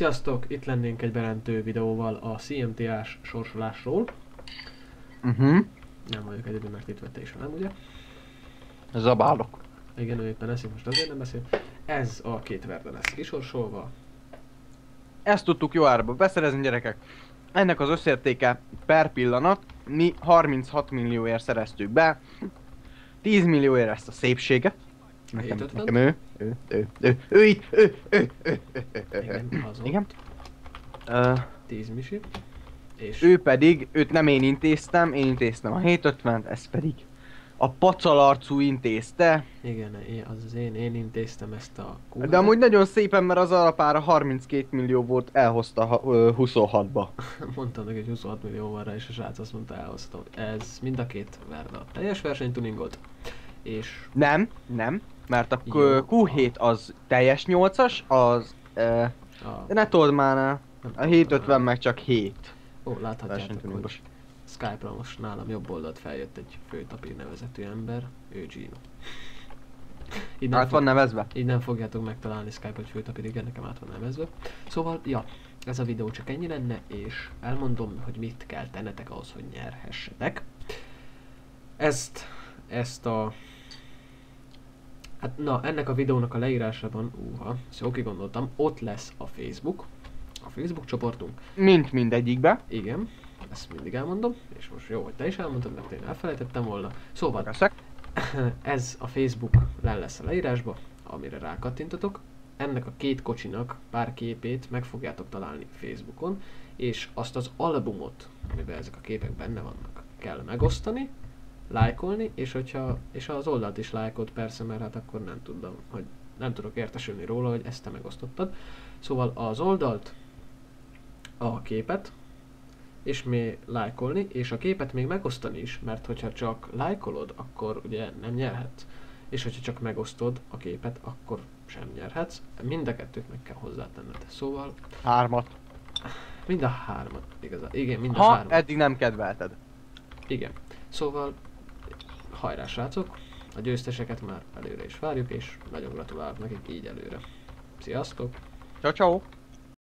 Sziasztok! Itt lennénk egy berentő videóval a CMTA-s sorsolásról. Uh-huh. Nem vagyok egyedül, mert itt vette is velem, ugye? Zabálok. Igen, ő éppen eszik, most azért nem beszél. Ez a két verde lesz kisorsolva. Ezt tudtuk jó árba beszerezni gyerekek. Ennek az összértéke per pillanat mi 36 millióért szereztük be. 10 millióért ezt a szépséget. Nekem, 750? nekem ő, ő, ő, ő, ő itt, ő, ő, ő, ő, ő, ő, ő. Igen. Ö, 10 misi. És ő pedig, őt nem én intéztem, én intéztem a 750 ez pedig a pacalarcú intézte. igen, az az én, én intéztem ezt a De amúgy nagyon szépen, mert az alapára 32 millió volt, elhozta ha- ö, 26-ba. Mondtam neki, hogy 26 millió van rá, és a srác azt mondta, elhoztam. Ez mind a két Verda. Teljes versenytuningolt. És Nem, nem, mert a Jó. Q- Q7 az teljes 8-as, az... Uh, a... de ne told már a tudom, 750 meg csak 7 Ó, láthatjátok, hogy. Skype-ra most nálam jobb oldalt feljött egy főtapír nevezetű ember, ő Gino. Így nem, Hát van nevezve. így nem fogjátok megtalálni Skype, hogy főtapír, igen, nekem át van nevezve. Szóval, ja, ez a videó csak ennyi lenne, és elmondom, hogy mit kell tennetek ahhoz, hogy nyerhessetek. Ezt, ezt a... Hát na, ennek a videónak a leírásában, úha, ezt jól kigondoltam, ott lesz a Facebook, a Facebook csoportunk, Mint mindegyikbe. igen, ezt mindig elmondom, és most jó, hogy te is elmondtad, mert én elfelejtettem volna. Szóval, Köszek. ez a Facebook len lesz a leírásba, amire rákattintotok. Ennek a két kocsinak pár képét meg fogjátok találni Facebookon, és azt az albumot, amiben ezek a képek benne vannak, kell megosztani, lájkolni, és hogyha, és az oldalt is lájkolt persze, mert hát akkor nem tudom, hogy nem tudok értesülni róla, hogy ezt te megosztottad. Szóval az oldalt, a képet, és még lájkolni, és a képet még megosztani is, mert hogyha csak lájkolod, akkor ugye nem nyerhetsz. És hogyha csak megosztod a képet, akkor sem nyerhetsz. Mind a kettőt meg kell hozzátenned. Szóval Hármat. mind a hármat, igazán. Igen, mind a Ha hármat. eddig nem kedvelted. Igen. Szóval hajrá srácok, a győzteseket már előre is várjuk, és nagyon gratulálok nekik így előre. Sziasztok! Ciao, ciao.